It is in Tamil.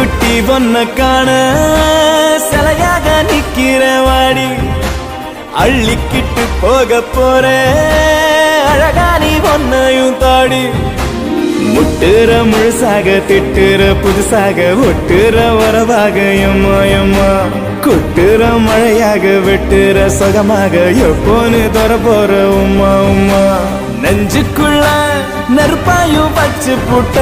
குட்டி பொண்ண காண சிலையாக நிக்கிற வாடி. அள்ளிக்கிட்டு போக போற அழகா நீ ஒன்னையும் தாடி. முட்டுற முழுசாக திட்டுற புதுசாக ஒட்டுற வரவாக எம்மா எம்மா. கொட்டுற மழையாக வெட்டுற சுகமாக எப்போன்னு தொர போற உமா உமா நெஞ்சுக்குள்ள நெருப்பாயும் பச்சு புட்ட